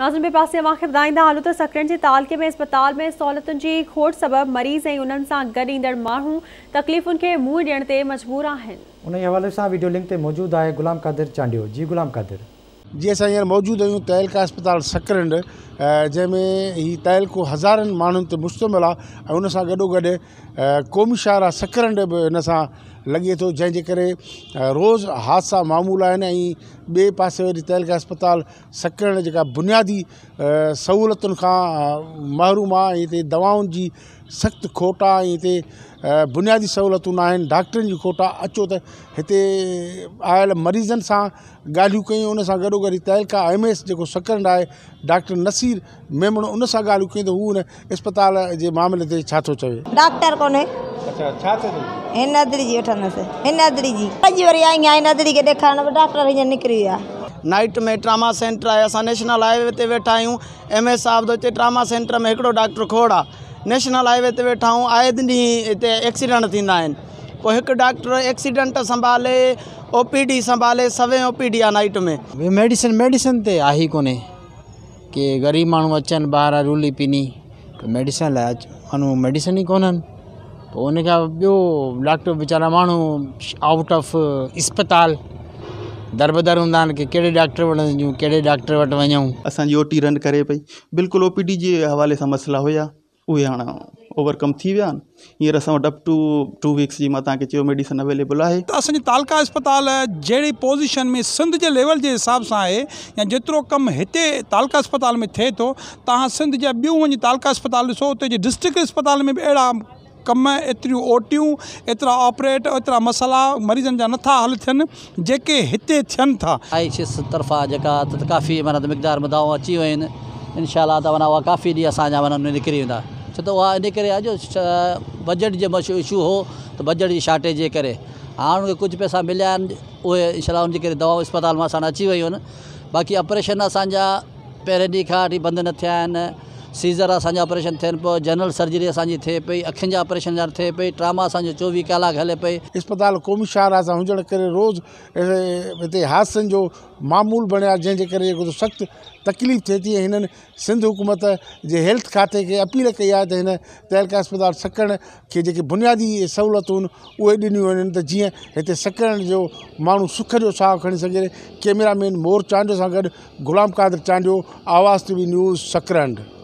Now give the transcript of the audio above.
मरीज़ ऐं उन्हनि सां गॾु ईंदड़ माण्हू तकलीफ़ुनि खे मुंहुं ॾियण ते मजबूर आहिनि सकरंड जंहिंमें हज़ारनि माण्हुनि ते मुश्तमिल आहे ऐं हुन सां गॾोगॾु क़ौमी शहर आहे सकरंड बि हिन सां लॻे थो जंहिंजे करे रोज़ हादसा मामूल आहिनि ऐं ॿिए पासे वरी तहलका अस्पताल सकड़ जेका बुनियादी सहूलियतुनि खां महरूम आहे ऐं हिते दवाउनि जी सख़्तु खोटा ऐं हिते बुनियादी सहूलियतूं न आहिनि डॉक्टरनि जी खोटा अचो त हिते आयल मरीज़नि सां ॻाल्हियूं कयूं उन सां तहलका एम एस जेको सकर आहे डॉक्टर नसीर मेमण उन सां ॻाल्हियूं कयूं त हू हुन इस्पताल जे मामले ते छा चवे डॉक्टर कोन्हे अच्छा छाछ अच्छा जी जी वठंदा से इनादरी जी अॼु वरी आई आहियां इनादरी खे ॾेखारण डॉक्टर हींअर निकिरी विया नाइट में ट्रामा सेंटर आहे असां नेशनल हाईवे ते वेठा आहियूं एम ए साहिब ट्रामा सेंटर में हिकिड़ो डॉक्टर खोड़ आहे नेशनल हाईवे ते वेठा आहियूं आए ॾींहुं हिते एक्सीडेंट थींदा आहिनि पोइ हिकु डॉक्टर एक्सीडेंट संभाले ओपीडी संभाले सवें ओ पी नाइट में मेडिसिन मेडिसिन ते आहे ई कोन्हे ग़रीब माण्हू अचन ॿार रूली पीनी मेडिसिन लाइ माण्हू मेडिसिन ई कोन्हनि पोइ उनखां पोइ ॿियो डॉक्टर वीचारा माण्हू आउट ऑफ इस्पताल दर बदर हूंदा आहिनि की कहिड़े डॉक्टर वटि वञूं कहिड़े डॉक्टर वटि वञूं असांजी ओ टी रन करे पई बिल्कुलु ओ पी डी जे हवाले सां मसला हुया उहे हाणे ओवरकम थी विया आहिनि हींअर असां वटि अप टू टू वीक्स जी मां तव्हांखे चयो मेडिसन अवेलेबल आहे त असांजी तालका इस्पताल जहिड़ी पोज़ीशन में सिंध जे लेवल जे हिसाब सां आहे या जेतिरो कमु हिते तालका इस्पताल में थिए थो तव्हां सिंध जा ॿियूं वञी तालका इस्पताल ॾिसो हुते जे डिस्ट्रिक्ट इस्पताल में बि अहिड़ा कम एतिरियूं ओटियूं एतिरा ऑपरेट एतिरा मसाला मरीज़नि जा नथा हल थियनि जेके हिते थियनि था आई सी तरफ़ा जेका काफ़ी माना मिकदार में अची वियूं आहिनि इनशा त माना उहा काफ़ी ॾींहं असांजा माना निकिरी वेंदा छो त उहा इन करे अॼु बजट जे इशू हो त बजट जी शॉटेज जे करे हाणे हुनखे कुझु पैसा मिलिया आहिनि उहे उनजे करे दवाऊं इस्पताल मां असां अची वियूं आहिनि बाक़ी ऑपरेशन असांजा पहिरें ॾींहं खां वठी बंदि न थिया आहिनि सीज़र असांजो ऑपरेशन थियनि पियो जनरल सर्जरी असांजी थिए पई अखियुनि जा ऑपरेशन थिए पई ट्रामा असांजो चोवीह कलाक हले पई इस्पताल क़ौमीशारा सां हुजण जे करे रोज़ हिते हादसनि जो मामूल बणिया जंहिंजे करे सख़्तु तकलीफ़ थिए थी ऐं हिननि सिंध हुकूमत जे हेल्थ खाते खे अपील कई आहे त हिन तहलका अस्पताल सकण खे जेके बुनियादी सहूलियतूं आहिनि उहे ॾिनियूं वञनि त जीअं हिते सकड़ंड जो माण्हू सुख जो साहु खणी सघे कैमरामैन मोर चांडो सां गॾु गुलाम कादर चांडियो आवाज़ टी वी न्यूज़ सक्रंड